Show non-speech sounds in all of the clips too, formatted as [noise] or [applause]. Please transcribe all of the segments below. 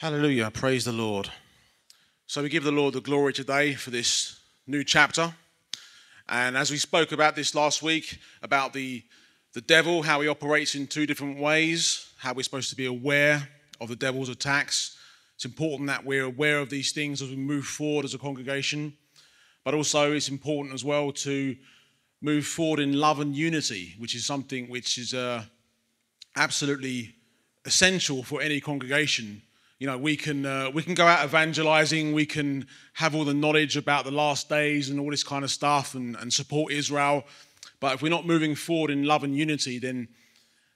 Hallelujah. Praise the Lord. So we give the Lord the glory today for this new chapter. And as we spoke about this last week, about the, the devil, how he operates in two different ways, how we're supposed to be aware of the devil's attacks. It's important that we're aware of these things as we move forward as a congregation. But also, it's important as well to move forward in love and unity, which is something which is uh, absolutely essential for any congregation. You know, we can uh, we can go out evangelizing, we can have all the knowledge about the last days and all this kind of stuff, and, and support Israel. But if we're not moving forward in love and unity, then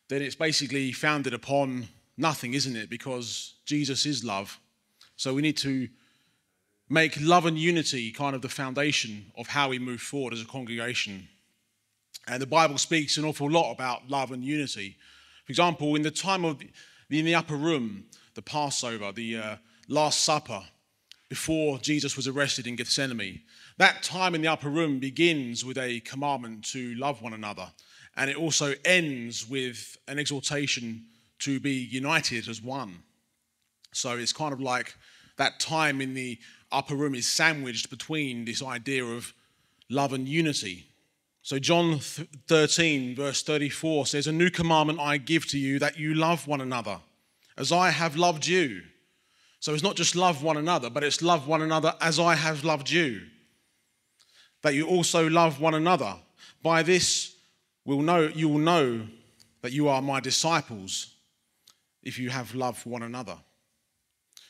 then it's basically founded upon nothing, isn't it? Because Jesus is love. So we need to make love and unity kind of the foundation of how we move forward as a congregation. And the Bible speaks an awful lot about love and unity. For example, in the time of in the upper room, the Passover, the uh, Last Supper, before Jesus was arrested in Gethsemane, that time in the upper room begins with a commandment to love one another. And it also ends with an exhortation to be united as one. So it's kind of like that time in the upper room is sandwiched between this idea of love and unity. So, John 13, verse 34 says, A new commandment I give to you that you love one another as I have loved you. So, it's not just love one another, but it's love one another as I have loved you. That you also love one another. By this, will know, you will know that you are my disciples if you have love one another.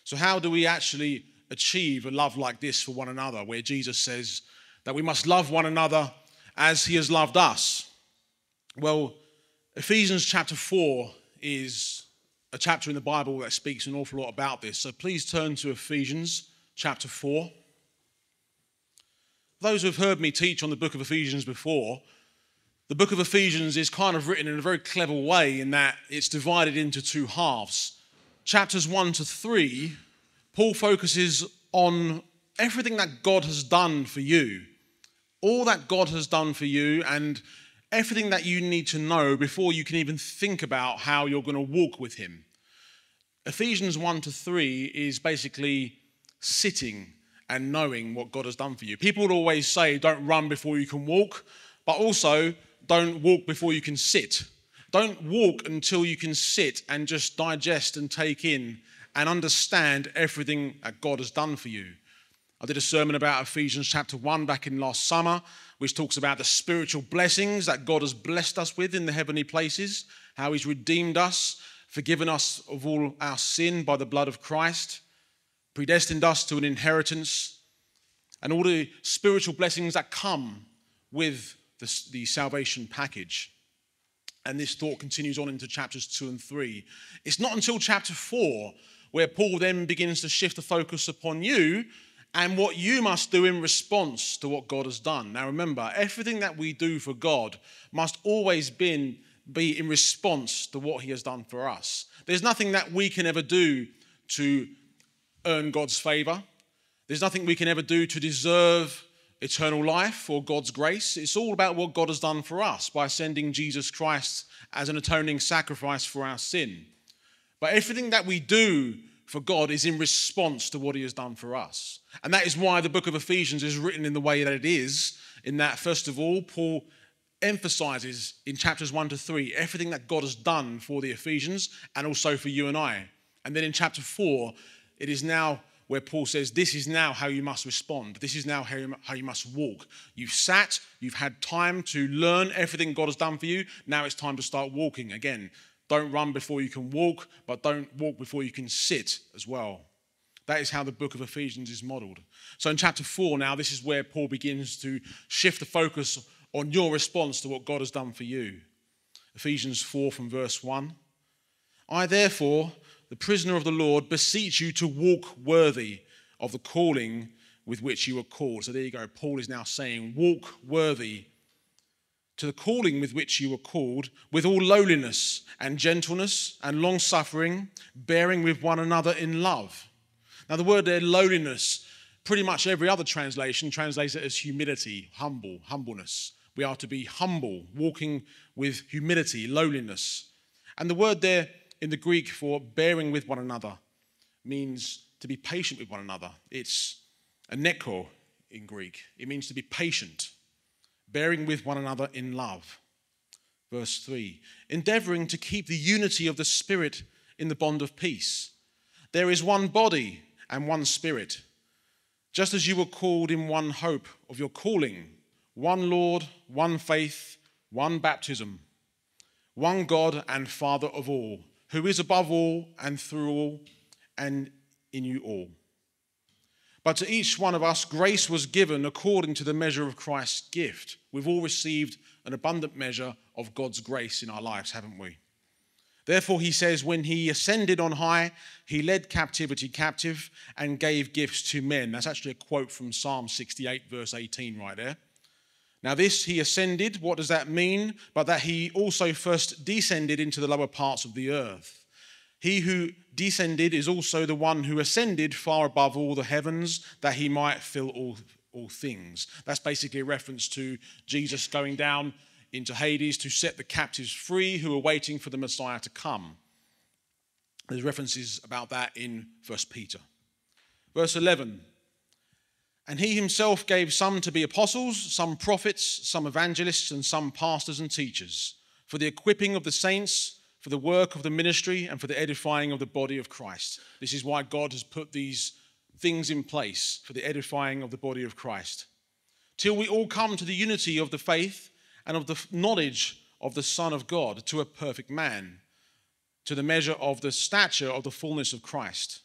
So, how do we actually achieve a love like this for one another, where Jesus says that we must love one another as he has loved us? Well, Ephesians chapter 4 is a chapter in the Bible that speaks an awful lot about this. So please turn to Ephesians chapter 4. Those who have heard me teach on the book of Ephesians before, the book of Ephesians is kind of written in a very clever way in that it's divided into two halves. Chapters 1 to 3, Paul focuses on everything that God has done for you all that God has done for you and everything that you need to know before you can even think about how you're going to walk with Him. Ephesians 1 to 3 is basically sitting and knowing what God has done for you. People would always say, don't run before you can walk, but also don't walk before you can sit. Don't walk until you can sit and just digest and take in and understand everything that God has done for you. I did a sermon about Ephesians chapter 1 back in last summer, which talks about the spiritual blessings that God has blessed us with in the heavenly places, how He's redeemed us, forgiven us of all our sin by the blood of Christ, predestined us to an inheritance, and all the spiritual blessings that come with the, the salvation package. And this thought continues on into chapters 2 and 3. It's not until chapter 4 where Paul then begins to shift the focus upon you and what you must do in response to what God has done. Now, remember, everything that we do for God must always be in response to what He has done for us. There's nothing that we can ever do to earn God's favor, there's nothing we can ever do to deserve eternal life or God's grace. It's all about what God has done for us by sending Jesus Christ as an atoning sacrifice for our sin. But everything that we do for God is in response to what He has done for us. And that is why the book of Ephesians is written in the way that it is, in that, first of all, Paul emphasizes in chapters 1 to 3 everything that God has done for the Ephesians and also for you and I. And then in chapter 4, it is now where Paul says, This is now how you must respond. This is now how you, how you must walk. You've sat, you've had time to learn everything God has done for you. Now it's time to start walking again. Don't run before you can walk, but don't walk before you can sit as well. That is how the book of Ephesians is modeled. So in chapter 4 now, this is where Paul begins to shift the focus on your response to what God has done for you. Ephesians 4 from verse 1. I therefore, the prisoner of the Lord, beseech you to walk worthy of the calling with which you were called. So there you go. Paul is now saying, walk worthy to the calling with which you were called, with all lowliness and gentleness and long suffering, bearing with one another in love. Now, the word there, lowliness, pretty much every other translation translates it as humility, humble, humbleness. We are to be humble, walking with humility, lowliness. And the word there in the Greek for bearing with one another means to be patient with one another. It's aneko in Greek. It means to be patient, bearing with one another in love. Verse 3 endeavoring to keep the unity of the Spirit in the bond of peace. There is one body and one Spirit, just as you were called in one hope of your calling, one Lord, one faith, one baptism, one God and Father of all, who is above all and through all and in you all. But to each one of us, grace was given according to the measure of Christ's gift. We've all received an abundant measure of God's grace in our lives, haven't we? Therefore, he says, when he ascended on high, he led captivity captive and gave gifts to men. That's actually a quote from Psalm 68, verse 18, right there. Now, this he ascended, what does that mean? But that he also first descended into the lower parts of the earth. He who descended is also the one who ascended far above all the heavens that he might fill all, all things. That's basically a reference to Jesus going down into Hades to set the captives free who are waiting for the Messiah to come. There's references about that in 1 Peter. Verse 11 And he himself gave some to be apostles, some prophets, some evangelists, and some pastors and teachers for the equipping of the saints for the work of the ministry and for the edifying of the body of Christ. This is why God has put these things in place for the edifying of the body of Christ. Till we all come to the unity of the faith and of the knowledge of the Son of God, to a perfect man, to the measure of the stature of the fullness of Christ,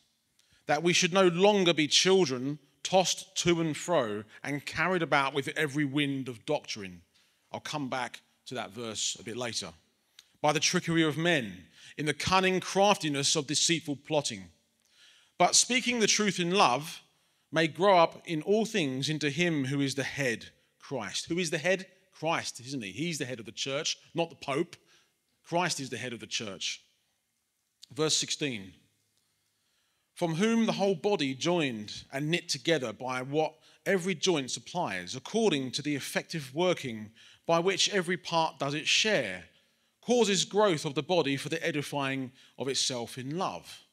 that we should no longer be children tossed to and fro and carried about with every wind of doctrine. I'll come back to that verse a bit later by the trickery of men, in the cunning craftiness of deceitful plotting. But speaking the truth in love may grow up in all things into him who is the head, Christ. Who is the head? Christ, isn't he? He's the head of the church, not the Pope. Christ is the head of the church. Verse 16 From whom the whole body joined and knit together by what every joint supplies, according to the effective working by which every part does its share causes growth of the body for the edifying of itself in love.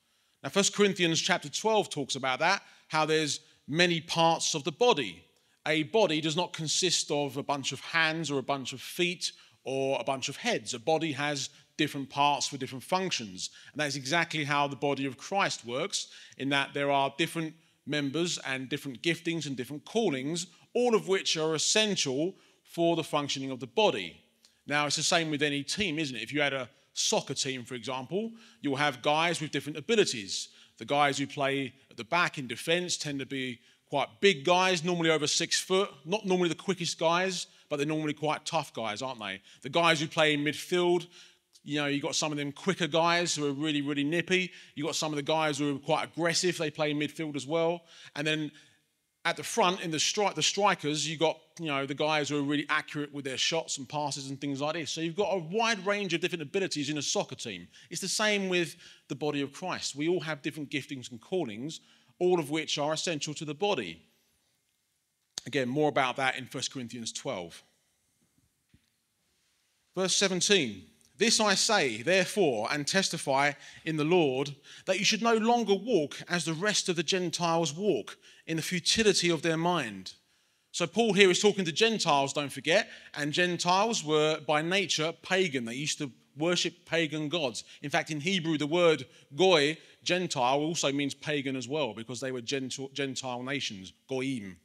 Now, 1 Corinthians chapter 12 talks about that, how there's many parts of the body. A body does not consist of a bunch of hands or a bunch of feet or a bunch of heads. A body has different parts for different functions. And that's exactly how the body of Christ works, in that there are different members and different giftings and different callings, all of which are essential for the functioning of the body. Now, it's the same with any team, isn't it? If you had a soccer team, for example, you'll have guys with different abilities. The guys who play at the back in defense tend to be quite big guys, normally over six foot, not normally the quickest guys, but they're normally quite tough guys, aren't they? The guys who play in midfield, you know, you've got some of them quicker guys who are really, really nippy. You've got some of the guys who are quite aggressive, they play in midfield as well. And then at the front in the strike the strikers you got you know the guys who are really accurate with their shots and passes and things like this. So you've got a wide range of different abilities in a soccer team. It's the same with the body of christ. We all have different giftings and callings all of which are essential to the body. Again more about that in 1 corinthians 12 verse 17 this I say, therefore, and testify in the Lord, that you should no longer walk as the rest of the Gentiles walk, in the futility of their mind. So, Paul here is talking to Gentiles, don't forget, and Gentiles were by nature pagan. They used to worship pagan gods. In fact, in Hebrew, the word goy, Gentile, also means pagan as well, because they were Gentile nations, goyim.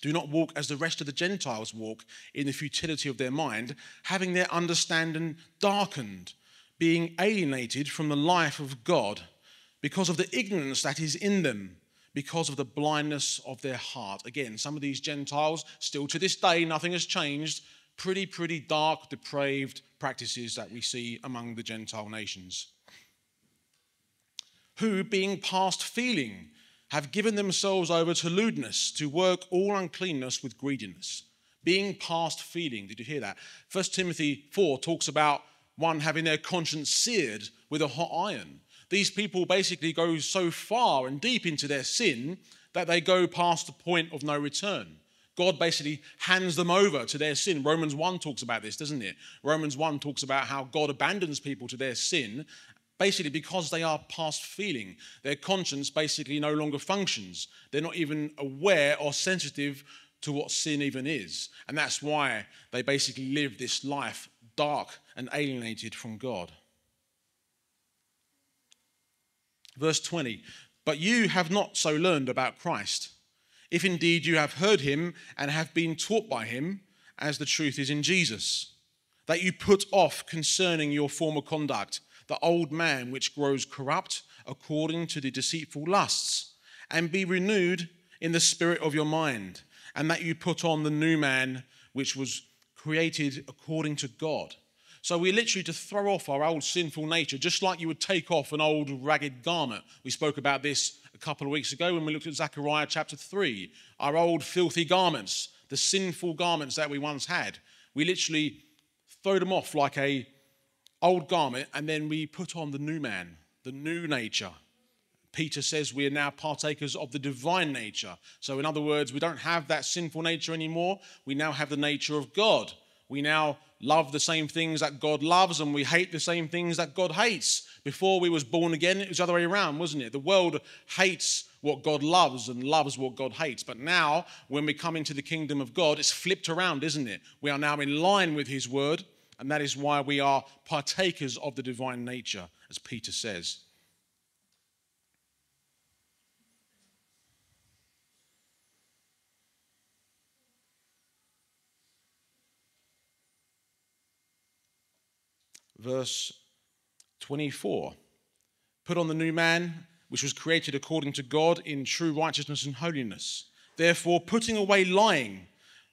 Do not walk as the rest of the Gentiles walk in the futility of their mind, having their understanding darkened, being alienated from the life of God because of the ignorance that is in them, because of the blindness of their heart. Again, some of these Gentiles, still to this day, nothing has changed. Pretty, pretty dark, depraved practices that we see among the Gentile nations. Who, being past feeling, have given themselves over to lewdness, to work all uncleanness with greediness. Being past feeling. Did you hear that? First Timothy 4 talks about one having their conscience seared with a hot iron. These people basically go so far and deep into their sin that they go past the point of no return. God basically hands them over to their sin. Romans 1 talks about this, doesn't it? Romans 1 talks about how God abandons people to their sin Basically, because they are past feeling, their conscience basically no longer functions. They're not even aware or sensitive to what sin even is. And that's why they basically live this life dark and alienated from God. Verse 20 But you have not so learned about Christ, if indeed you have heard him and have been taught by him, as the truth is in Jesus, that you put off concerning your former conduct the old man which grows corrupt according to the deceitful lusts, and be renewed in the spirit of your mind, and that you put on the new man which was created according to God. So we literally to throw off our old sinful nature, just like you would take off an old ragged garment. We spoke about this a couple of weeks ago when we looked at Zechariah chapter 3. Our old filthy garments, the sinful garments that we once had. We literally throw them off like a old garment and then we put on the new man, the new nature. Peter says we are now partakers of the divine nature. So, in other words, we don't have that sinful nature anymore. We now have the nature of God. We now love the same things that God loves and we hate the same things that God hates. Before we was born again, it was the other way around, wasn't it? The world hates what God loves and loves what God hates. But now, when we come into the kingdom of God, it's flipped around, isn't it? We are now in line with his word and that is why we are partakers of the divine nature, as Peter says. Verse 24 Put on the new man, which was created according to God in true righteousness and holiness. Therefore, putting away lying,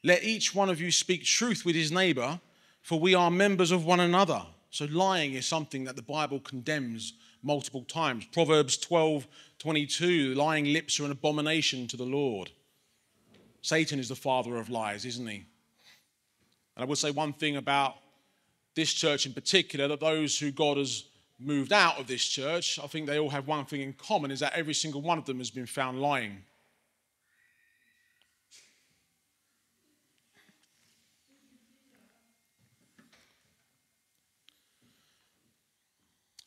let each one of you speak truth with his neighbor for we are members of one another. So lying is something that the Bible condemns multiple times. Proverbs 12 22, lying lips are an abomination to the Lord. Satan is the father of lies, isn't he? And I would say one thing about this church in particular that those who God has moved out of this church, I think they all have one thing in common is that every single one of them has been found lying.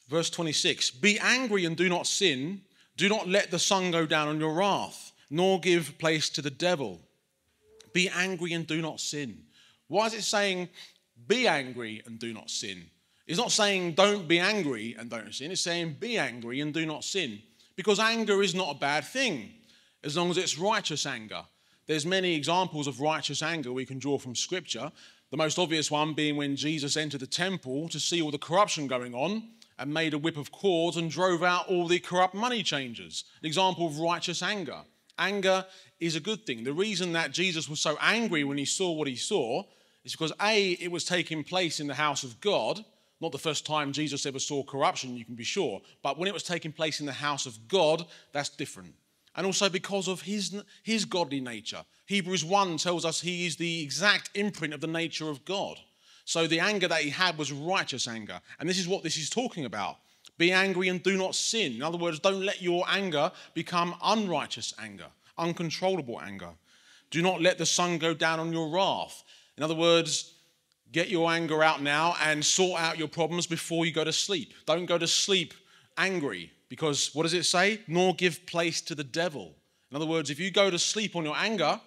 Verse 26 Be angry and do not sin. Do not let the sun go down on your wrath, nor give place to the devil. Be angry and do not sin. Why is it saying, Be angry and do not sin? It's not saying, Don't be angry and don't sin. It's saying, Be angry and do not sin. Because anger is not a bad thing, as long as it's righteous anger. There's many examples of righteous anger we can draw from Scripture. The most obvious one being when Jesus entered the temple to see all the corruption going on and made a whip of cords and drove out all the corrupt money changers. An example of righteous anger. Anger is a good thing. The reason that Jesus was so angry when he saw what he saw is because A, it was taking place in the house of God. Not the first time Jesus ever saw corruption, you can be sure, but when it was taking place in the house of God, that's different. And also because of his, his godly nature. Hebrews 1 tells us he is the exact imprint of the nature of God. So the anger that he had was righteous anger. And this is what this is talking about. Be angry and do not sin. In other words, don't let your anger become unrighteous anger, uncontrollable anger. Do not let the sun go down on your wrath. In other words, get your anger out now and sort out your problems before you go to sleep. Don't go to sleep angry because what does it say? Nor give place to the devil. In other words, if you go to sleep on your anger,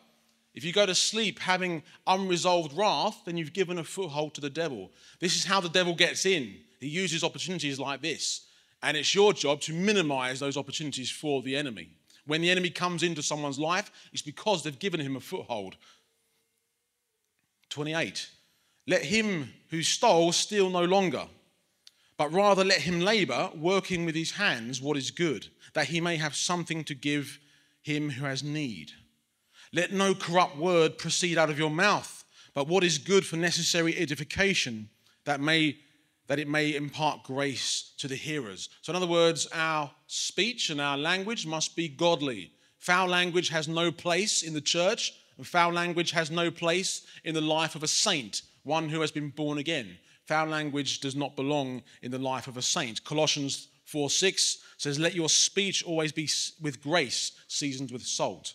if you go to sleep having unresolved wrath, then you've given a foothold to the devil. This is how the devil gets in. He uses opportunities like this. And it's your job to minimize those opportunities for the enemy. When the enemy comes into someone's life, it's because they've given him a foothold. 28. Let him who stole steal no longer, but rather let him labor, working with his hands what is good, that he may have something to give him who has need. Let no corrupt word proceed out of your mouth, but what is good for necessary edification, that may that it may impart grace to the hearers. So, in other words, our speech and our language must be godly. Foul language has no place in the church, and foul language has no place in the life of a saint, one who has been born again. Foul language does not belong in the life of a saint. Colossians 4 6 says, Let your speech always be with grace, seasoned with salt.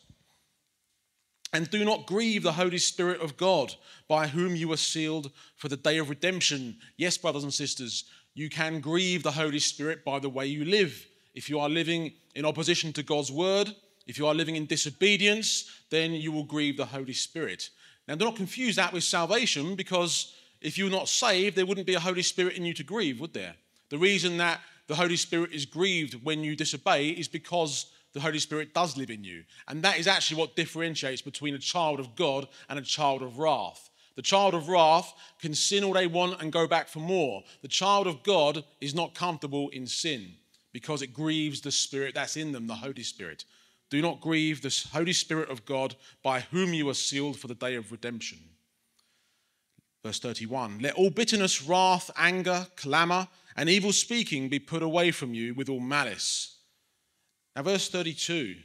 And do not grieve the Holy Spirit of God, by whom you were sealed for the day of redemption. Yes, brothers and sisters, you can grieve the Holy Spirit by the way you live. If you are living in opposition to God's word, if you are living in disobedience, then you will grieve the Holy Spirit. Now, do not confuse that with salvation because if you're not saved, there wouldn't be a Holy Spirit in you to grieve, would there? The reason that the Holy Spirit is grieved when you disobey is because the Holy Spirit does live in you. And that is actually what differentiates between a child of God and a child of wrath. The child of wrath can sin all they want and go back for more. The child of God is not comfortable in sin because it grieves the Spirit that's in them, the Holy Spirit. Do not grieve the Holy Spirit of God by whom you are sealed for the day of redemption. Verse 31 Let all bitterness, wrath, anger, clamor, and evil speaking be put away from you with all malice. Now, verse 32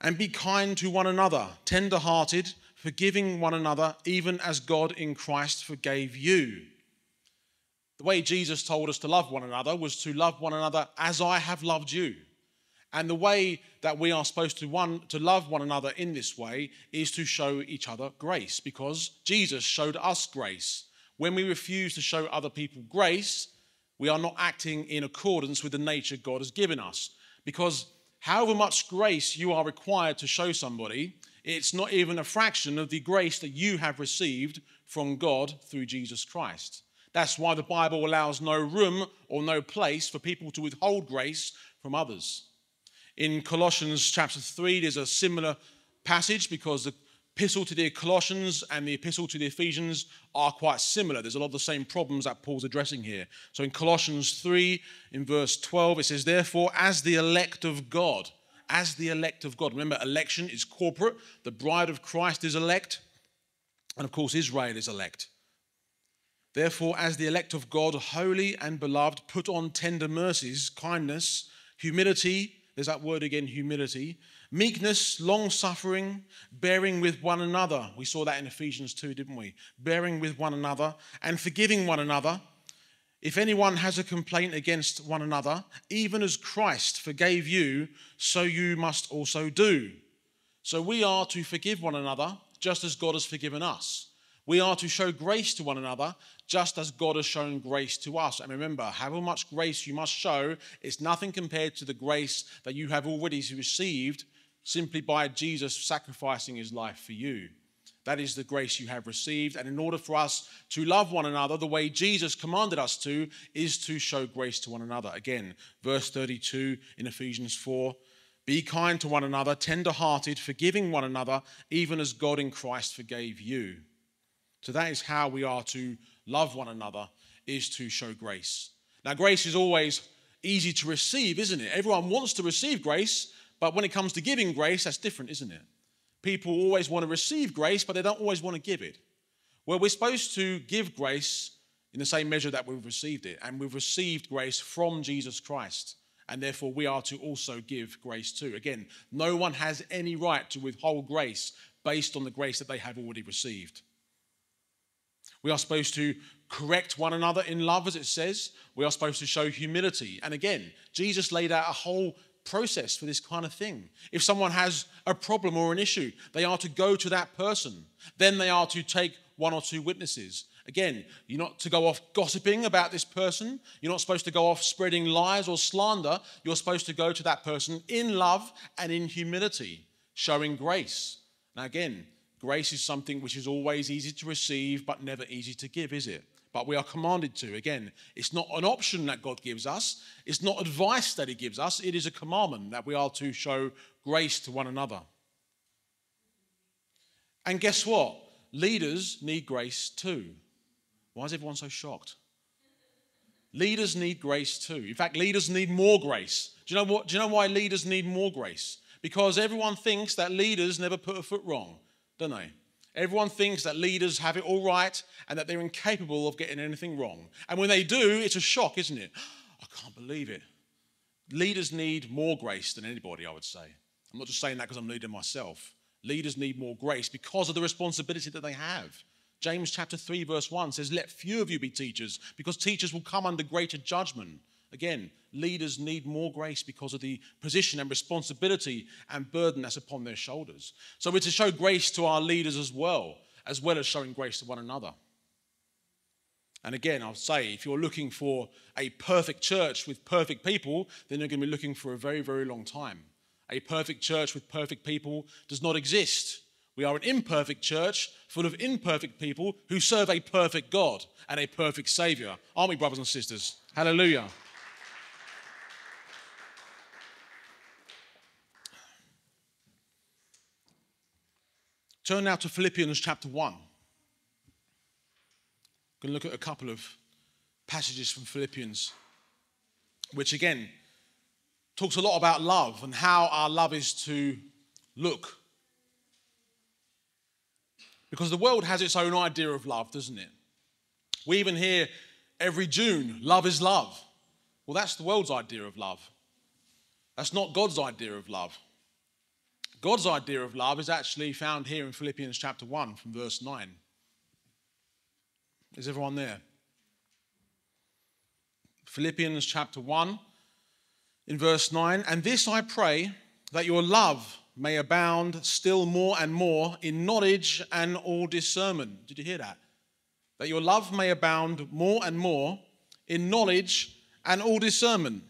And be kind to one another, tender hearted, forgiving one another, even as God in Christ forgave you. The way Jesus told us to love one another was to love one another as I have loved you. And the way that we are supposed to one to love one another in this way is to show each other grace because Jesus showed us grace. When we refuse to show other people grace, we are not acting in accordance with the nature God has given us. Because however much grace you are required to show somebody, it's not even a fraction of the grace that you have received from God through Jesus Christ. That's why the Bible allows no room or no place for people to withhold grace from others. In Colossians chapter 3, there's a similar passage because the epistle to the Colossians and the epistle to the Ephesians are quite similar. There's a lot of the same problems that Paul's addressing here. So in Colossians 3, in verse 12, it says, Therefore, as the elect of God, as the elect of God. Remember, election is corporate. The bride of Christ is elect. And of course, Israel is elect. Therefore, as the elect of God, holy and beloved, put on tender mercies, kindness, humility, there's that word again, humility. Meekness, long suffering, bearing with one another. We saw that in Ephesians 2, didn't we? Bearing with one another and forgiving one another. If anyone has a complaint against one another, even as Christ forgave you, so you must also do. So we are to forgive one another just as God has forgiven us. We are to show grace to one another just as God has shown grace to us. And remember, however much grace you must show, it's nothing compared to the grace that you have already received simply by Jesus sacrificing his life for you. That is the grace you have received. And in order for us to love one another the way Jesus commanded us to, is to show grace to one another. Again, verse 32 in Ephesians 4 Be kind to one another, tender hearted, forgiving one another, even as God in Christ forgave you. So that is how we are to love one another, is to show grace. Now, grace is always easy to receive, isn't it? Everyone wants to receive grace, but when it comes to giving grace, that's different, isn't it? People always want to receive grace, but they don't always want to give it. Well, we're supposed to give grace in the same measure that we've received it, and we've received grace from Jesus Christ, and therefore we are to also give grace too. Again, no one has any right to withhold grace based on the grace that they have already received. We are supposed to correct one another in love, as it says. We are supposed to show humility. And again, Jesus laid out a whole process for this kind of thing. If someone has a problem or an issue, they are to go to that person. Then they are to take one or two witnesses. Again, you're not to go off gossiping about this person. You're not supposed to go off spreading lies or slander. You're supposed to go to that person in love and in humility, showing grace. Now, again, Grace is something which is always easy to receive, but never easy to give, is it? But we are commanded to. Again, it's not an option that God gives us, it's not advice that He gives us, it is a commandment that we are to show grace to one another. And guess what? Leaders need grace too. Why is everyone so shocked? Leaders need grace too. In fact, leaders need more grace. Do you know what? Do you know why leaders need more grace? Because everyone thinks that leaders never put a foot wrong don't they? Everyone thinks that leaders have it all right and that they're incapable of getting anything wrong. And when they do, it's a shock, isn't it? [gasps] I can't believe it. Leaders need more grace than anybody, I would say. I'm not just saying that because I'm leading myself. Leaders need more grace because of the responsibility that they have. James chapter 3, verse 1 says, Let few of you be teachers, because teachers will come under greater judgment. Again, leaders need more grace because of the position and responsibility and burden that's upon their shoulders. So we're to show grace to our leaders as well, as well as showing grace to one another. And again, I'll say if you're looking for a perfect church with perfect people, then you're going to be looking for a very, very long time. A perfect church with perfect people does not exist. We are an imperfect church full of imperfect people who serve a perfect God and a perfect Savior. Aren't we, brothers and sisters? Hallelujah. Turn now to Philippians chapter 1. I'm going to look at a couple of passages from Philippians, which again talks a lot about love and how our love is to look. Because the world has its own idea of love, doesn't it? We even hear every June, love is love. Well, that's the world's idea of love. That's not God's idea of love. God's idea of love is actually found here in Philippians chapter 1 from verse 9. Is everyone there? Philippians chapter 1 in verse 9. And this I pray that your love may abound still more and more in knowledge and all discernment. Did you hear that? That your love may abound more and more in knowledge and all discernment.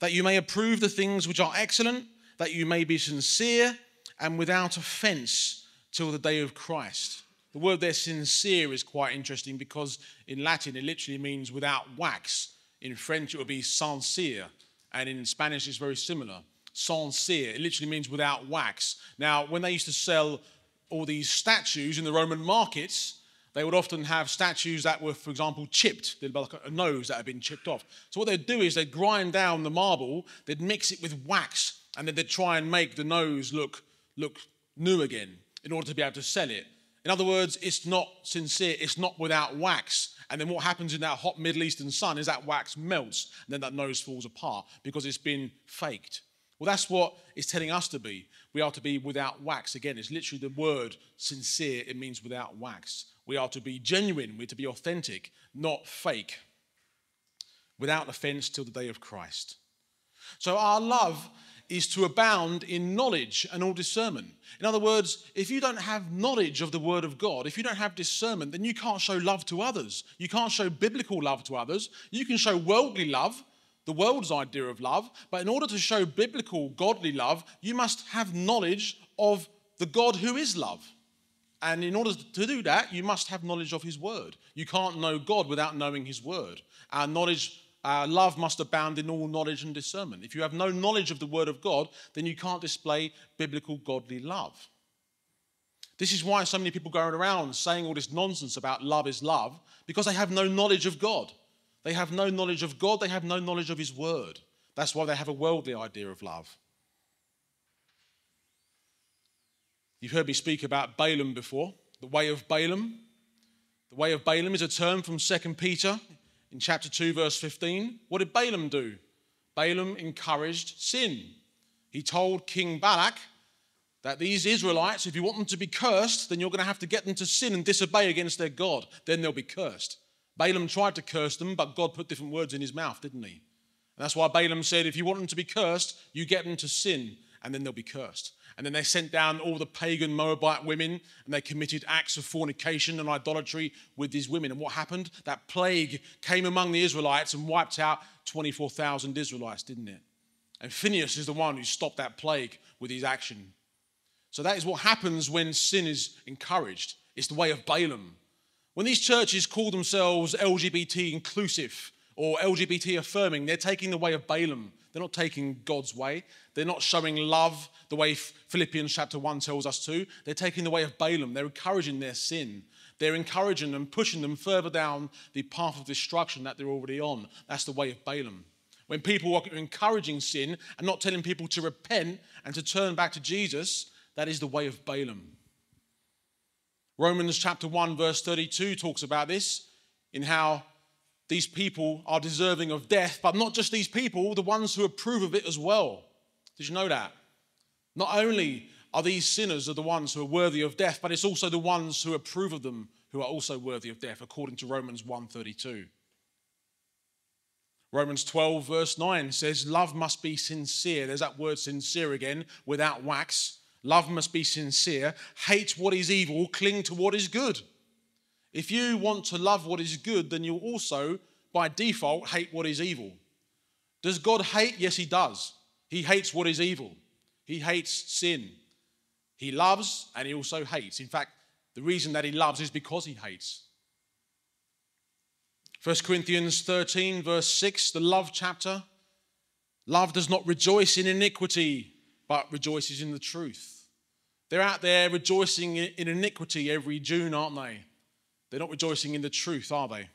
That you may approve the things which are excellent, that you may be sincere and without offense till the day of Christ. The word there, sincere, is quite interesting because in Latin it literally means without wax. In French it would be sincere, and in Spanish it's very similar. Sincere, it literally means without wax. Now, when they used to sell all these statues in the Roman markets, they would often have statues that were, for example, chipped. They'd like a nose that had been chipped off. So what they'd do is they'd grind down the marble, they'd mix it with wax, and then they'd try and make the nose look look new again in order to be able to sell it. In other words, it's not sincere, it's not without wax. And then what happens in that hot Middle Eastern sun is that wax melts and then that nose falls apart because it's been faked. Well, that's what it's telling us to be. We are to be without wax. Again, it's literally the word sincere, it means without wax. We are to be genuine, we're to be authentic, not fake, without offense till the day of Christ. So our love is to abound in knowledge and all discernment. In other words, if you don't have knowledge of the Word of God, if you don't have discernment, then you can't show love to others. You can't show biblical love to others. You can show worldly love, the world's idea of love, but in order to show biblical, godly love, you must have knowledge of the God who is love. And in order to do that, you must have knowledge of His Word. You can't know God without knowing His Word. Our knowledge uh, love must abound in all knowledge and discernment. If you have no knowledge of the Word of God, then you can't display biblical godly love. This is why so many people going around saying all this nonsense about love is love, because they have no knowledge of God. They have no knowledge of God, they have no knowledge of His Word. That's why they have a worldly idea of love. You've heard me speak about Balaam before, the way of Balaam. The way of Balaam is a term from 2 Peter in chapter 2, verse 15, what did Balaam do? Balaam encouraged sin. He told King Balak that these Israelites, if you want them to be cursed, then you're going to have to get them to sin and disobey against their God. Then they'll be cursed. Balaam tried to curse them, but God put different words in his mouth, didn't he? And that's why Balaam said, if you want them to be cursed, you get them to sin, and then they'll be cursed. And then they sent down all the pagan Moabite women and they committed acts of fornication and idolatry with these women. And what happened? That plague came among the Israelites and wiped out 24,000 Israelites, didn't it? And Phineas is the one who stopped that plague with his action. So that is what happens when sin is encouraged. It's the way of Balaam. When these churches call themselves LGBT inclusive or LGBT affirming, they're taking the way of Balaam. They're not taking God's way. They're not showing love the way Philippians chapter 1 tells us to. They're taking the way of Balaam. They're encouraging their sin. They're encouraging and pushing them further down the path of destruction that they're already on. That's the way of Balaam. When people are encouraging sin and not telling people to repent and to turn back to Jesus, that is the way of Balaam. Romans chapter 1, verse 32 talks about this in how these people are deserving of death, but not just these people, the ones who approve of it as well. Did you know that? Not only are these sinners are the ones who are worthy of death, but it's also the ones who approve of them who are also worthy of death, according to Romans 1:32. Romans 12, verse 9 says, Love must be sincere. There's that word sincere again, without wax. Love must be sincere. Hate what is evil, cling to what is good. If you want to love what is good, then you'll also, by default, hate what is evil. Does God hate? Yes, He does. He hates what is evil, He hates sin. He loves and He also hates. In fact, the reason that He loves is because He hates. 1 Corinthians 13, verse 6, the love chapter. Love does not rejoice in iniquity, but rejoices in the truth. They're out there rejoicing in iniquity every June, aren't they? They're not rejoicing in the truth, are they?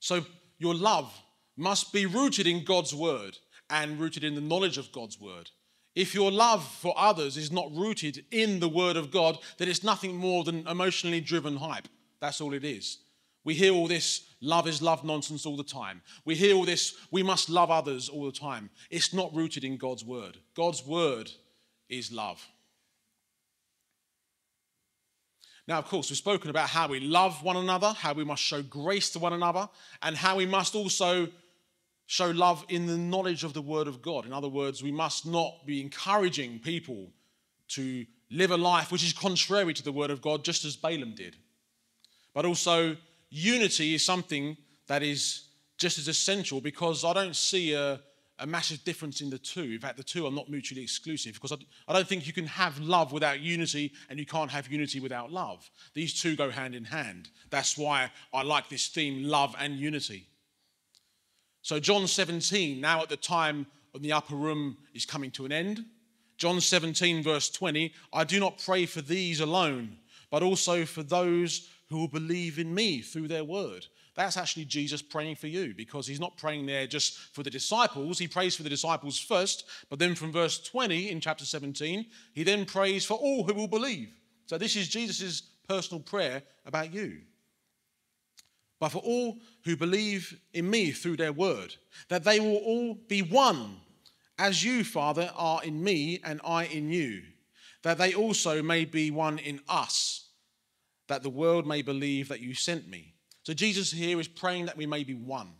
So your love must be rooted in God's word and rooted in the knowledge of God's word. If your love for others is not rooted in the word of God, then it's nothing more than emotionally driven hype. That's all it is. We hear all this love is love nonsense all the time. We hear all this we must love others all the time. It's not rooted in God's word. God's word is love. Now, of course, we've spoken about how we love one another, how we must show grace to one another, and how we must also show love in the knowledge of the Word of God. In other words, we must not be encouraging people to live a life which is contrary to the Word of God, just as Balaam did. But also, unity is something that is just as essential because I don't see a, a massive difference in the two. In fact, the two are not mutually exclusive because I, I don't think you can have love without unity and you can't have unity without love. These two go hand in hand. That's why I like this theme love and unity. So, John 17, now at the time of the upper room, is coming to an end. John 17, verse 20 I do not pray for these alone, but also for those who will believe in me through their word. That's actually Jesus praying for you because he's not praying there just for the disciples. He prays for the disciples first, but then from verse 20 in chapter 17, he then prays for all who will believe. So this is Jesus' personal prayer about you. But for all who believe in me through their word, that they will all be one, as you, Father, are in me and I in you, that they also may be one in us that the world may believe that you sent me. So Jesus here is praying that we may be one.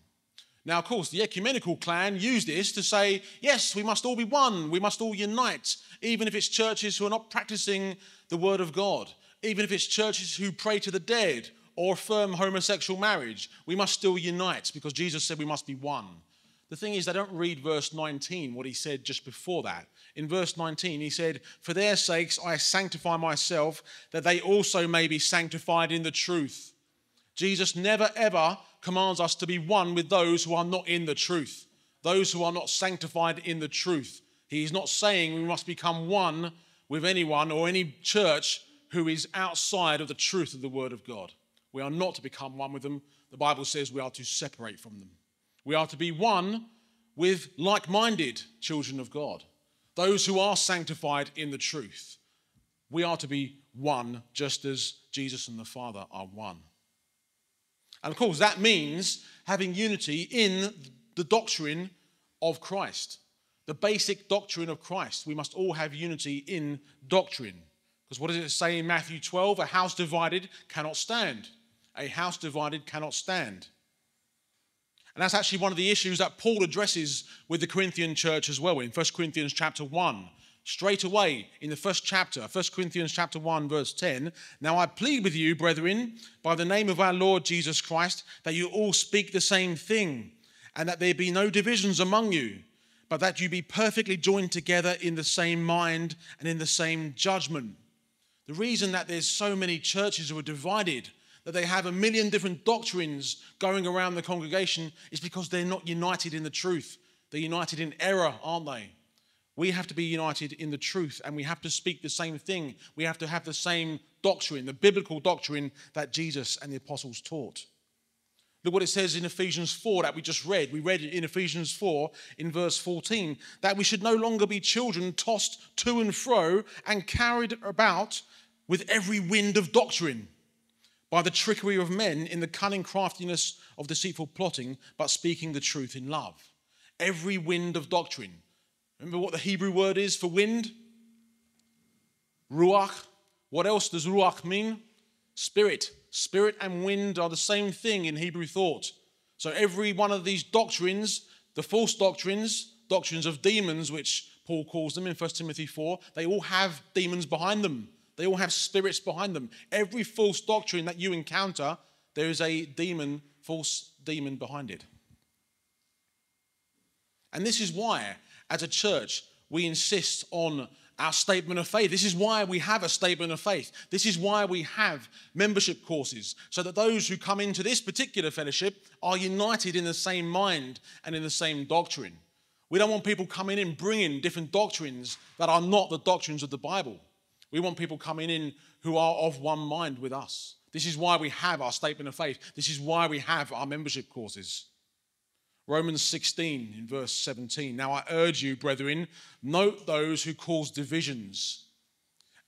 Now, of course, the ecumenical clan use this to say, yes, we must all be one, we must all unite, even if it's churches who are not practicing the word of God, even if it's churches who pray to the dead or affirm homosexual marriage, we must still unite because Jesus said we must be one. The thing is, they don't read verse 19, what he said just before that. In verse 19, he said, For their sakes I sanctify myself, that they also may be sanctified in the truth. Jesus never ever commands us to be one with those who are not in the truth, those who are not sanctified in the truth. He is not saying we must become one with anyone or any church who is outside of the truth of the Word of God. We are not to become one with them. The Bible says we are to separate from them. We are to be one with like minded children of God, those who are sanctified in the truth. We are to be one just as Jesus and the Father are one. And of course, that means having unity in the doctrine of Christ, the basic doctrine of Christ. We must all have unity in doctrine. Because what does it say in Matthew 12? A house divided cannot stand. A house divided cannot stand. And that's actually one of the issues that Paul addresses with the Corinthian church as well in 1 Corinthians chapter 1. Straight away in the first chapter, 1 Corinthians chapter 1 verse 10, now I plead with you, brethren, by the name of our Lord Jesus Christ, that you all speak the same thing, and that there be no divisions among you, but that you be perfectly joined together in the same mind and in the same judgment. The reason that there's so many churches who are divided that they have a million different doctrines going around the congregation is because they're not united in the truth. They're united in error, aren't they? We have to be united in the truth and we have to speak the same thing. We have to have the same doctrine, the biblical doctrine that Jesus and the apostles taught. Look what it says in Ephesians 4 that we just read. We read it in Ephesians 4 in verse 14 that we should no longer be children tossed to and fro and carried about with every wind of doctrine by the trickery of men in the cunning craftiness of deceitful plotting, but speaking the truth in love. Every wind of doctrine. Remember what the Hebrew word is for wind? Ruach. What else does ruach mean? Spirit. Spirit and wind are the same thing in Hebrew thought. So every one of these doctrines, the false doctrines, doctrines of demons, which Paul calls them in 1 Timothy 4, they all have demons behind them. They all have spirits behind them. Every false doctrine that you encounter, there is a demon, false demon behind it. And this is why, as a church, we insist on our statement of faith. This is why we have a statement of faith. This is why we have membership courses, so that those who come into this particular fellowship are united in the same mind and in the same doctrine. We don't want people coming in bringing different doctrines that are not the doctrines of the Bible. We want people coming in who are of one mind with us. This is why we have our statement of faith. This is why we have our membership courses. Romans 16 in verse 17. Now I urge you, brethren, note those who cause divisions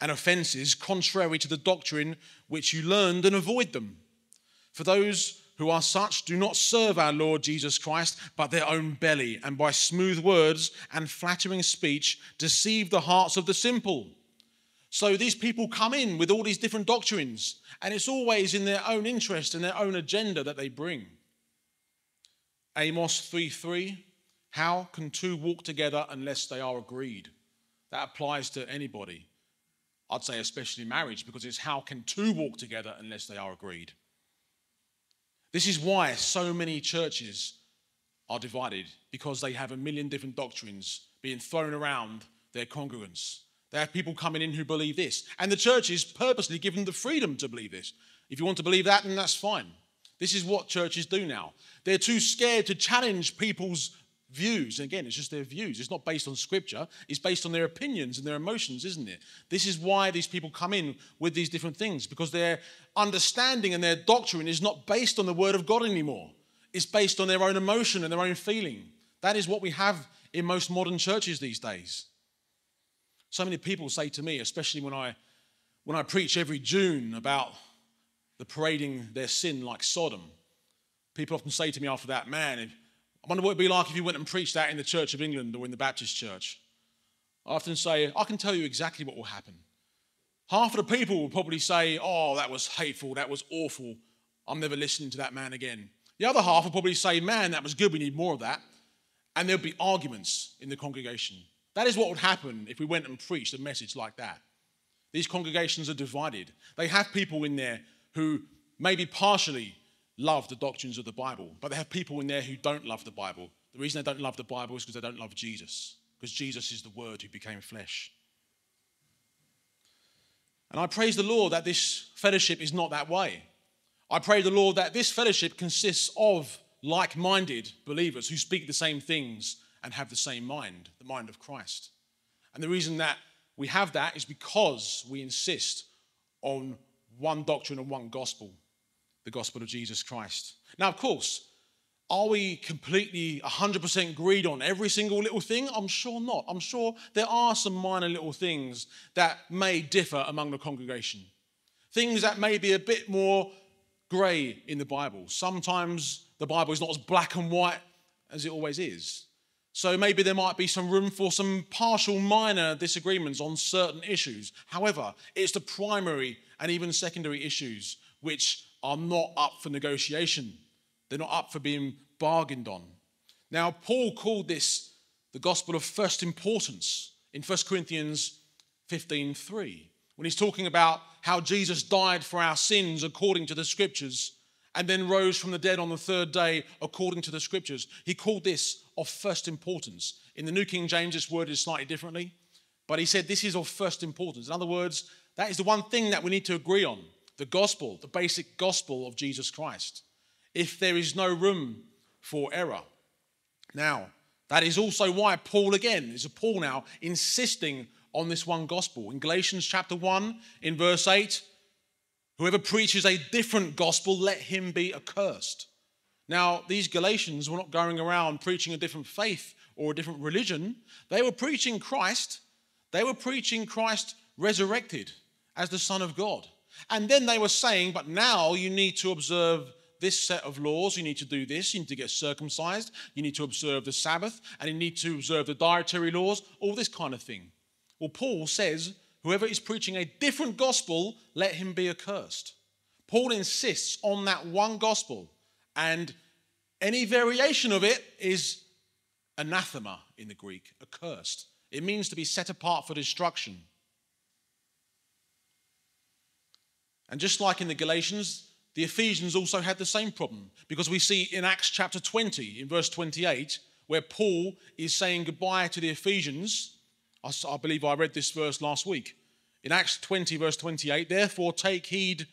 and offenses contrary to the doctrine which you learned and avoid them. For those who are such do not serve our Lord Jesus Christ, but their own belly, and by smooth words and flattering speech deceive the hearts of the simple. So these people come in with all these different doctrines, and it's always in their own interest and their own agenda that they bring. Amos 3:3 How can two walk together unless they are agreed? That applies to anybody. I'd say especially marriage because it's how can two walk together unless they are agreed? This is why so many churches are divided because they have a million different doctrines being thrown around their congregants. They have people coming in who believe this. And the church is purposely given the freedom to believe this. If you want to believe that, then that's fine. This is what churches do now. They're too scared to challenge people's views. And again, it's just their views. It's not based on scripture, it's based on their opinions and their emotions, isn't it? This is why these people come in with these different things, because their understanding and their doctrine is not based on the word of God anymore. It's based on their own emotion and their own feeling. That is what we have in most modern churches these days. So many people say to me, especially when I when I preach every June about the parading their sin like Sodom, people often say to me after that, man, I wonder what it'd be like if you went and preached that in the Church of England or in the Baptist church. I often say, I can tell you exactly what will happen. Half of the people will probably say, oh, that was hateful, that was awful, I'm never listening to that man again. The other half will probably say, man, that was good, we need more of that. And there'll be arguments in the congregation. That is what would happen if we went and preached a message like that. These congregations are divided. They have people in there who maybe partially love the doctrines of the Bible, but they have people in there who don't love the Bible. The reason they don't love the Bible is because they don't love Jesus, because Jesus is the Word who became flesh. And I praise the Lord that this fellowship is not that way. I pray the Lord that this fellowship consists of like minded believers who speak the same things and have the same mind, the mind of Christ. And the reason that we have that is because we insist on one doctrine and one gospel, the gospel of Jesus Christ. Now, of course, are we completely 100% agreed on every single little thing? I'm sure not. I'm sure there are some minor little things that may differ among the congregation. Things that may be a bit more grey in the Bible. Sometimes the Bible is not as black and white as it always is. So maybe there might be some room for some partial minor disagreements on certain issues. However, it's the primary and even secondary issues which are not up for negotiation. They're not up for being bargained on. Now, Paul called this the gospel of first importance in 1 Corinthians 15:3 when he's talking about how Jesus died for our sins according to the scriptures and then rose from the dead on the third day according to the scriptures. He called this of first importance. In the New King James, this word is slightly differently, but he said this is of first importance. In other words, that is the one thing that we need to agree on the gospel, the basic gospel of Jesus Christ. If there is no room for error. Now, that is also why Paul, again, is a Paul now insisting on this one gospel. In Galatians chapter 1, in verse 8, whoever preaches a different gospel, let him be accursed. Now, these Galatians were not going around preaching a different faith or a different religion. They were preaching Christ. They were preaching Christ resurrected as the Son of God. And then they were saying, but now you need to observe this set of laws. You need to do this. You need to get circumcised. You need to observe the Sabbath. And you need to observe the dietary laws, all this kind of thing. Well, Paul says, whoever is preaching a different gospel, let him be accursed. Paul insists on that one gospel. And any variation of it is anathema in the Greek, accursed. It means to be set apart for destruction. And just like in the Galatians, the Ephesians also had the same problem because we see in Acts chapter 20, in verse 28, where Paul is saying goodbye to the Ephesians. I, I believe I read this verse last week. In Acts 20, verse 28, therefore take heed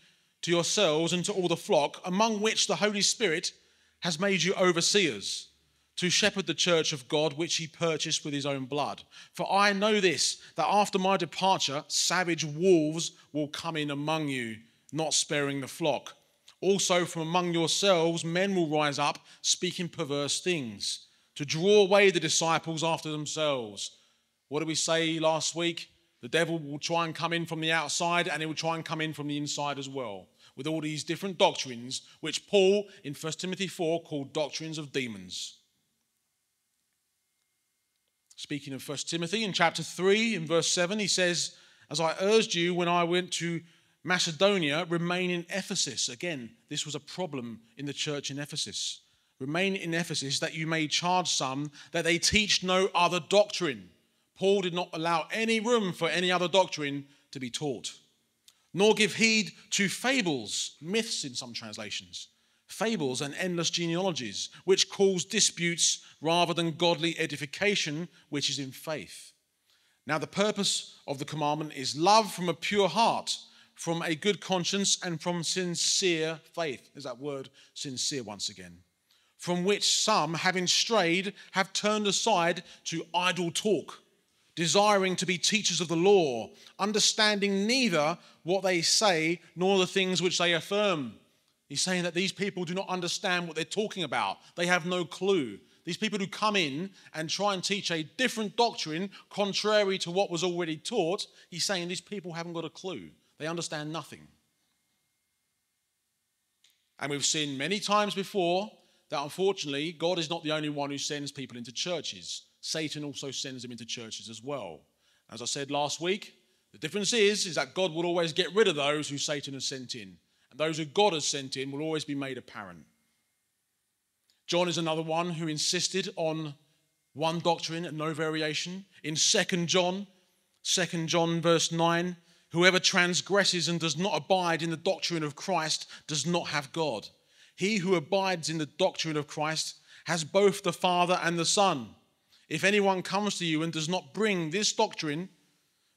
to yourselves and to all the flock, among which the Holy Spirit has made you overseers, to shepherd the church of God, which he purchased with his own blood. For I know this, that after my departure, savage wolves will come in among you, not sparing the flock. Also, from among yourselves, men will rise up, speaking perverse things, to draw away the disciples after themselves. What did we say last week? The devil will try and come in from the outside, and he will try and come in from the inside as well, with all these different doctrines, which Paul in 1 Timothy 4 called doctrines of demons. Speaking of 1 Timothy, in chapter 3, in verse 7, he says, As I urged you when I went to Macedonia, remain in Ephesus. Again, this was a problem in the church in Ephesus. Remain in Ephesus that you may charge some that they teach no other doctrine. Paul did not allow any room for any other doctrine to be taught, nor give heed to fables, myths in some translations, fables and endless genealogies, which cause disputes rather than godly edification, which is in faith. Now, the purpose of the commandment is love from a pure heart from a good conscience and from sincere faith. Is that word sincere once again? From which some, having strayed, have turned aside to idle talk, desiring to be teachers of the law, understanding neither what they say nor the things which they affirm. He's saying that these people do not understand what they're talking about, they have no clue. These people who come in and try and teach a different doctrine contrary to what was already taught, he's saying these people haven't got a clue. They understand nothing. And we've seen many times before that unfortunately, God is not the only one who sends people into churches. Satan also sends them into churches as well. As I said last week, the difference is, is that God will always get rid of those who Satan has sent in. And those who God has sent in will always be made apparent. John is another one who insisted on one doctrine and no variation. In 2 John, 2 John verse 9, Whoever transgresses and does not abide in the doctrine of Christ does not have God. He who abides in the doctrine of Christ has both the Father and the Son. If anyone comes to you and does not bring this doctrine,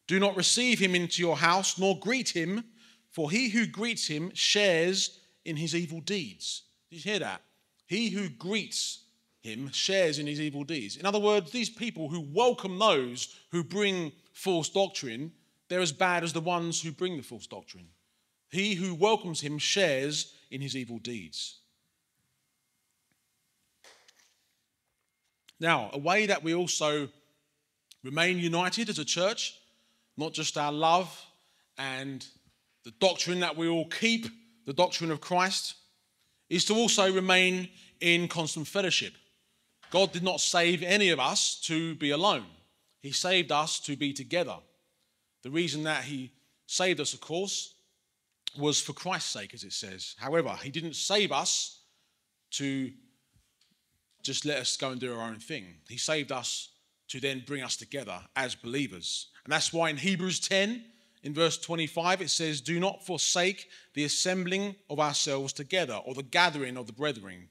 do not receive him into your house, nor greet him, for he who greets him shares in his evil deeds. Did you hear that? He who greets him shares in his evil deeds. In other words, these people who welcome those who bring false doctrine they're as bad as the ones who bring the false doctrine. He who welcomes him shares in his evil deeds. Now, a way that we also remain united as a church, not just our love and the doctrine that we all keep, the doctrine of Christ, is to also remain in constant fellowship. God did not save any of us to be alone, He saved us to be together. The reason that he saved us, of course, was for Christ's sake, as it says. However, he didn't save us to just let us go and do our own thing. He saved us to then bring us together as believers. And that's why in Hebrews 10, in verse 25, it says, Do not forsake the assembling of ourselves together or the gathering of the brethren,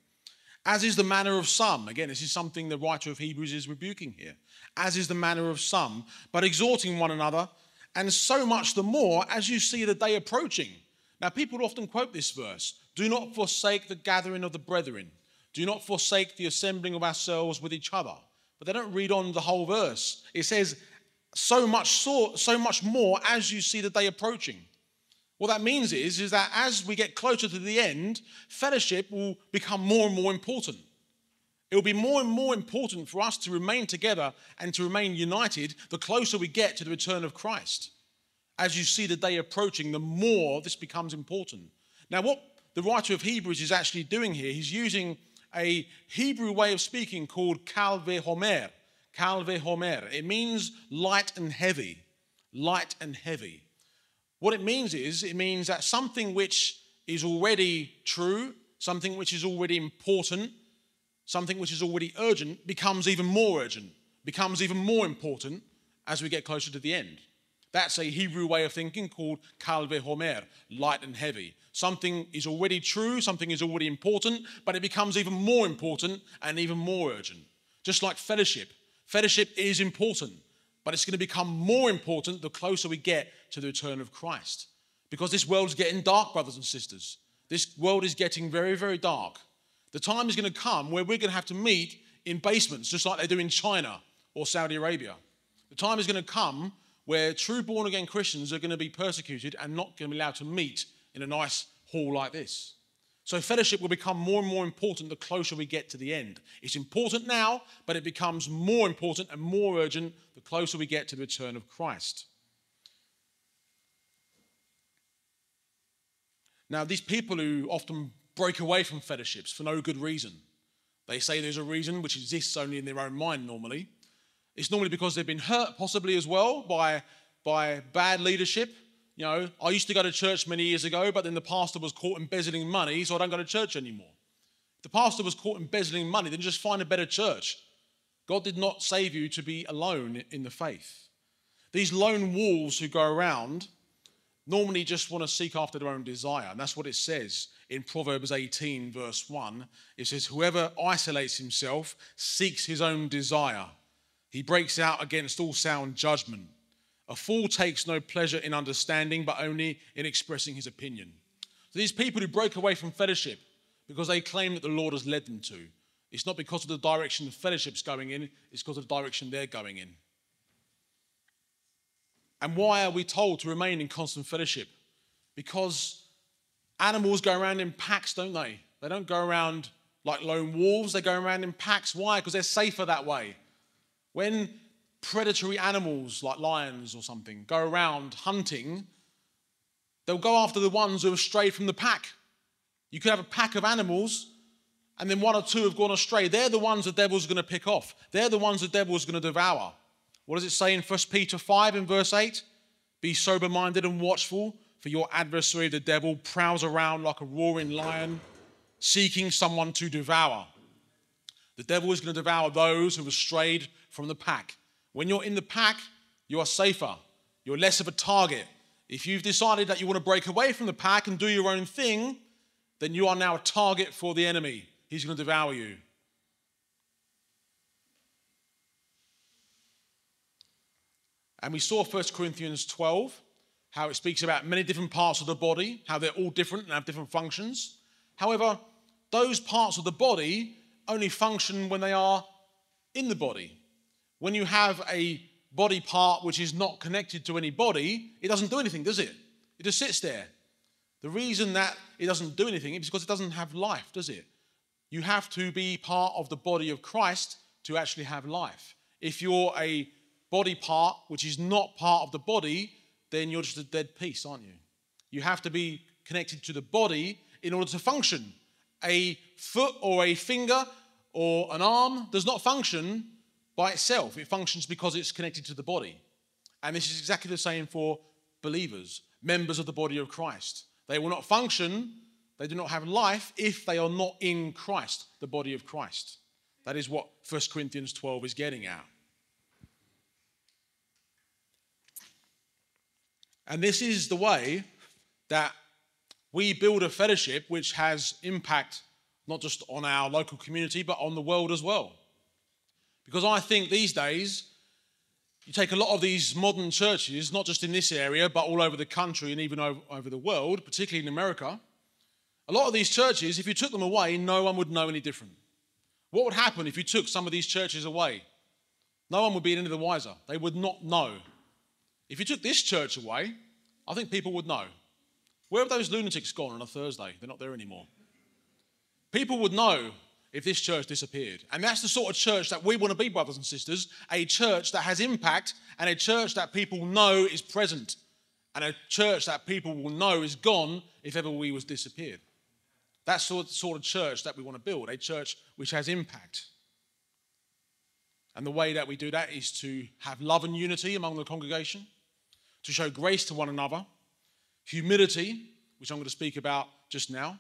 as is the manner of some. Again, this is something the writer of Hebrews is rebuking here. As is the manner of some, but exhorting one another and so much the more as you see the day approaching. Now, people often quote this verse Do not forsake the gathering of the brethren, do not forsake the assembling of ourselves with each other. But they don't read on the whole verse. It says, so much, so, so much more as you see the day approaching. What that means is, is that as we get closer to the end, fellowship will become more and more important. It will be more and more important for us to remain together and to remain united the closer we get to the return of Christ. As you see the day approaching, the more this becomes important. Now, what the writer of Hebrews is actually doing here, he's using a Hebrew way of speaking called kal ve'omer. Kalve homer. It means light and heavy. Light and heavy. What it means is, it means that something which is already true, something which is already important, something which is already urgent becomes even more urgent, becomes even more important as we get closer to the end. That's a Hebrew way of thinking called kal vehomer, light and heavy. Something is already true, something is already important, but it becomes even more important and even more urgent. Just like fellowship. Fellowship is important, but it's going to become more important the closer we get to the return of Christ. Because this world is getting dark, brothers and sisters. This world is getting very, very dark. The time is going to come where we're going to have to meet in basements, just like they do in China or Saudi Arabia. The time is going to come where true born again Christians are going to be persecuted and not going to be allowed to meet in a nice hall like this. So, fellowship will become more and more important the closer we get to the end. It's important now, but it becomes more important and more urgent the closer we get to the return of Christ. Now, these people who often break away from fellowships for no good reason, they say there's a reason which exists only in their own mind normally. It's normally because they've been hurt, possibly as well, by, by bad leadership. You know, I used to go to church many years ago, but then the pastor was caught embezzling money, so I don't go to church anymore. If the pastor was caught embezzling money, then just find a better church. God did not save you to be alone in the faith. These lone wolves who go around normally just want to seek after their own desire, and that's what it says in Proverbs 18, verse 1. It says, Whoever isolates himself seeks his own desire he breaks out against all sound judgment. A fool takes no pleasure in understanding, but only in expressing his opinion. So these people who break away from fellowship because they claim that the Lord has led them to, it's not because of the direction the fellowship's going in, it's because of the direction they're going in. And why are we told to remain in constant fellowship? Because animals go around in packs, don't they? They don't go around like lone wolves, they go around in packs. Why? Because they're safer that way. When predatory animals like lions or something go around hunting, they'll go after the ones who have strayed from the pack. You could have a pack of animals, and then one or two have gone astray. They're the ones the devil's going to pick off. They're the ones the devil's going to devour. What does it say in 1 Peter 5 in verse 8? Be sober minded and watchful, for your adversary, the devil, prowls around like a roaring lion, seeking someone to devour. The devil is going to devour those who have strayed from the pack. When you're in the pack, you are safer. You're less of a target. If you've decided that you want to break away from the pack and do your own thing, then you are now a target for the enemy. He's going to devour you. And we saw 1 Corinthians 12, how it speaks about many different parts of the body, how they're all different and have different functions. However, those parts of the body only function when they are in the body. When you have a body part which is not connected to any body, it doesn't do anything, does it? It just sits there. The reason that it doesn't do anything is because it doesn't have life, does it? You have to be part of the body of Christ to actually have life. If you're a body part which is not part of the body, then you're just a dead piece, aren't you? You have to be connected to the body in order to function. A foot or a finger or an arm does not function by itself, it functions because it's connected to the body. And this is exactly the same for believers, members of the body of Christ. They will not function, they do not have life if they are not in Christ, the body of Christ. That is what 1 Corinthians 12 is getting at. And this is the way that we build a fellowship which has impact not just on our local community, but on the world as well. Because I think these days, you take a lot of these modern churches, not just in this area, but all over the country and even over, the world, particularly in America. A lot of these churches, if you took them away, no one would know any different. What would happen if you took some of these churches away? No one would be any the wiser. They would not know. If you took this church away, I think people would know. Where have those lunatics gone on a Thursday? They're not there anymore. People would know if this church disappeared. And that's the sort of church that we want to be, brothers and sisters a church that has impact and a church that people know is present and a church that people will know is gone if ever we was disappeared. That's the sort of church that we want to build, a church which has impact. And the way that we do that is to have love and unity among the congregation, to show grace to one another, humility, which I'm going to speak about just now,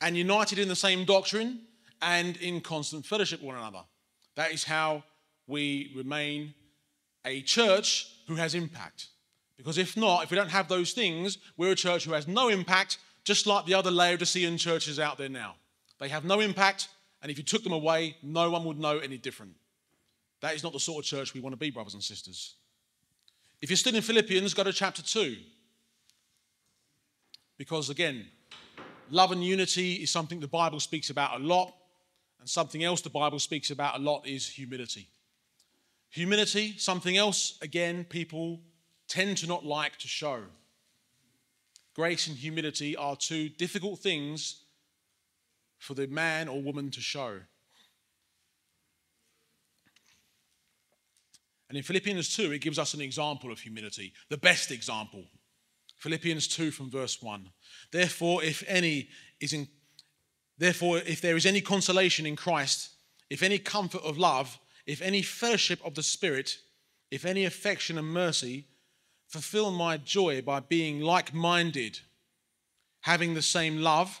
and united in the same doctrine and in constant fellowship with one another. That is how we remain a church who has impact. Because if not, if we don't have those things, we're a church who has no impact, just like the other Laodicean churches out there now. They have no impact, and if you took them away, no one would know any different. That is not the sort of church we want to be, brothers and sisters. If you're still in Philippians, go to chapter 2. Because again, love and unity is something the Bible speaks about a lot, and something else the Bible speaks about a lot is humility. Humility, something else, again, people tend to not like to show. Grace and humility are two difficult things for the man or woman to show. And in Philippians 2, it gives us an example of humility, the best example. Philippians 2 from verse 1. Therefore, if any is in therefore, if there is any consolation in Christ, if any comfort of love, if any fellowship of the Spirit, if any affection and mercy, fulfill my joy by being like minded, having the same love,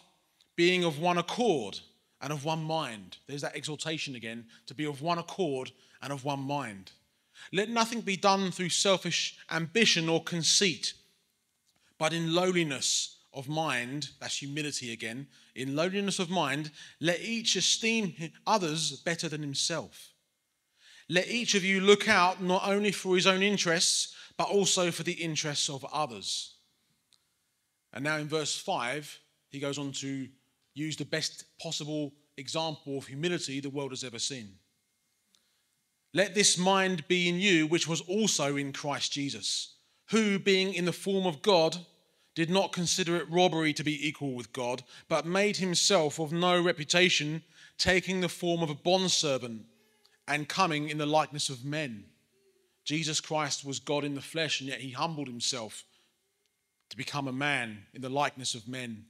being of one accord and of one mind. There's that exhortation again to be of one accord and of one mind. Let nothing be done through selfish ambition or conceit, but in lowliness of mind, that's humility again, in lowliness of mind, let each esteem others better than himself. Let each of you look out not only for his own interests, but also for the interests of others. And now in verse 5, he goes on to use the best possible example of humility the world has ever seen. Let this mind be in you, which was also in Christ Jesus, who, being in the form of God, did not consider it robbery to be equal with God, but made himself of no reputation, taking the form of a bondservant and coming in the likeness of men. Jesus Christ was God in the flesh, and yet he humbled himself to become a man in the likeness of men.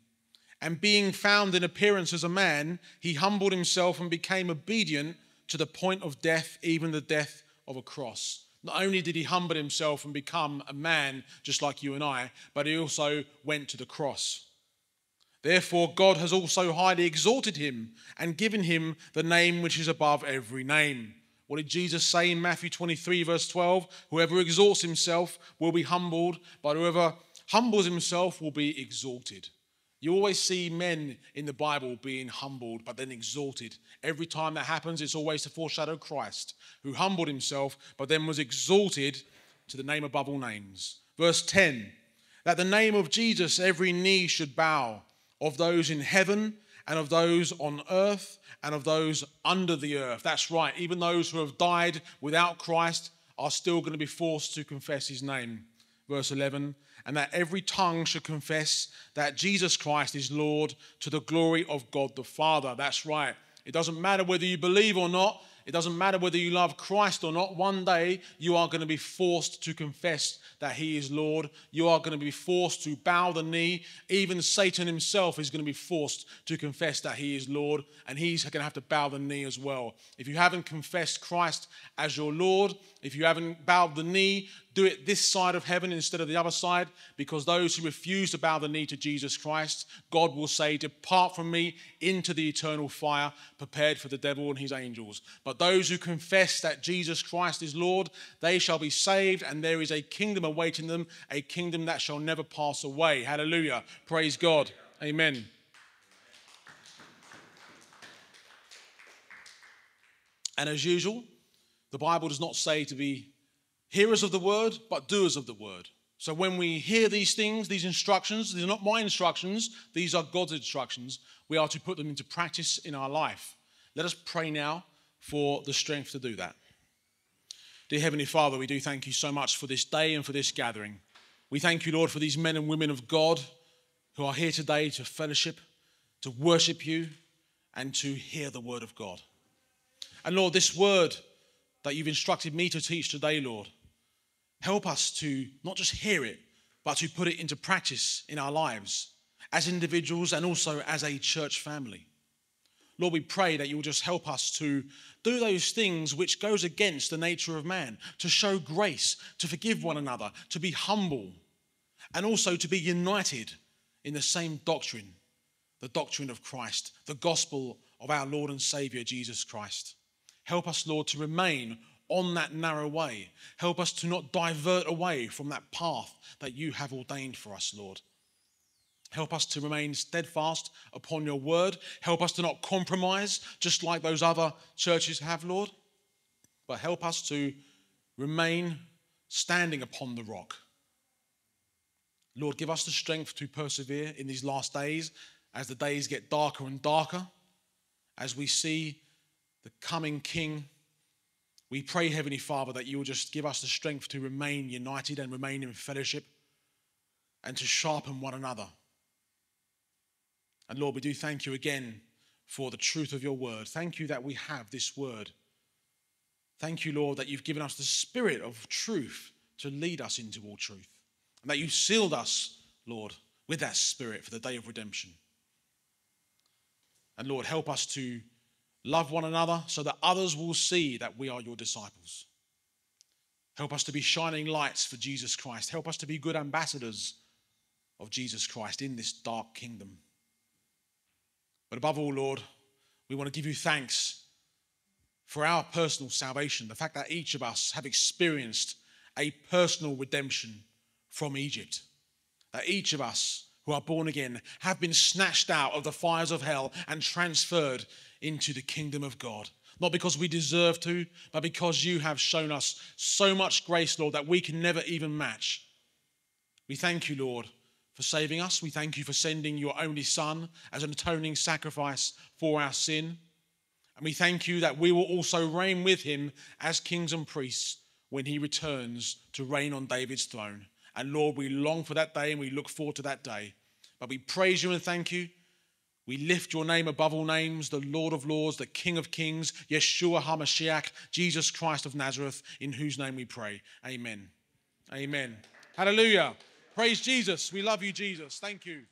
And being found in appearance as a man, he humbled himself and became obedient to the point of death, even the death of a cross. Not only did he humble himself and become a man just like you and I, but he also went to the cross. Therefore, God has also highly exalted him and given him the name which is above every name. What did Jesus say in Matthew 23, verse 12? Whoever exalts himself will be humbled, but whoever humbles himself will be exalted. You always see men in the Bible being humbled, but then exalted. Every time that happens, it's always to foreshadow Christ, who humbled himself, but then was exalted to the name above all names. Verse 10 that the name of Jesus every knee should bow of those in heaven and of those on earth and of those under the earth. That's right, even those who have died without Christ are still going to be forced to confess his name. Verse 11, and that every tongue should confess that Jesus Christ is Lord to the glory of God the Father. That's right. It doesn't matter whether you believe or not, it doesn't matter whether you love Christ or not. One day you are going to be forced to confess that He is Lord. You are going to be forced to bow the knee. Even Satan himself is going to be forced to confess that He is Lord, and he's going to have to bow the knee as well. If you haven't confessed Christ as your Lord, if you haven't bowed the knee, do it this side of heaven instead of the other side, because those who refuse to bow the knee to Jesus Christ, God will say, Depart from me into the eternal fire prepared for the devil and his angels. But those who confess that Jesus Christ is Lord, they shall be saved, and there is a kingdom awaiting them, a kingdom that shall never pass away. Hallelujah. Praise God. Amen. And as usual, the Bible does not say to be hearers of the word, but doers of the word. So when we hear these things, these instructions, these are not my instructions, these are God's instructions. We are to put them into practice in our life. Let us pray now for the strength to do that. Dear Heavenly Father, we do thank you so much for this day and for this gathering. We thank you, Lord, for these men and women of God who are here today to fellowship, to worship you, and to hear the word of God. And Lord, this word that you've instructed me to teach today, Lord, Help us to not just hear it, but to put it into practice in our lives as individuals and also as a church family. Lord, we pray that you will just help us to do those things which goes against the nature of man, to show grace, to forgive one another, to be humble, and also to be united in the same doctrine, the doctrine of Christ, the gospel of our Lord and Savior Jesus Christ. Help us, Lord, to remain on that narrow way. Help us to not divert away from that path that you have ordained for us, Lord. Help us to remain steadfast upon your word. Help us to not compromise, just like those other churches have, Lord. But help us to remain standing upon the rock. Lord, give us the strength to persevere in these last days as the days get darker and darker, as we see the coming King we pray, Heavenly Father, that you will just give us the strength to remain united and remain in fellowship and to sharpen one another. And Lord, we do thank you again for the truth of your word. Thank you that we have this word. Thank you, Lord, that you've given us the spirit of truth to lead us into all truth. And that you've sealed us, Lord, with that spirit for the day of redemption. And Lord, help us to Love one another so that others will see that we are your disciples. Help us to be shining lights for Jesus Christ. Help us to be good ambassadors of Jesus Christ in this dark kingdom. But above all, Lord, we want to give you thanks for our personal salvation, the fact that each of us have experienced a personal redemption from Egypt, that each of us who are born again have been snatched out of the fires of hell and transferred into the kingdom of God. Not because we deserve to, but because you have shown us so much grace, Lord, that we can never even match. We thank you, Lord, for saving us. We thank you for sending your only Son as an atoning sacrifice for our sin. And we thank you that we will also reign with him as kings and priests when he returns to reign on David's throne. And Lord, we long for that day and we look forward to that day. But we praise you and thank you. We lift your name above all names, the Lord of Lords, the King of Kings, Yeshua HaMashiach, Jesus Christ of Nazareth, in whose name we pray. Amen. Amen. Hallelujah. Praise Jesus. We love you, Jesus. Thank you.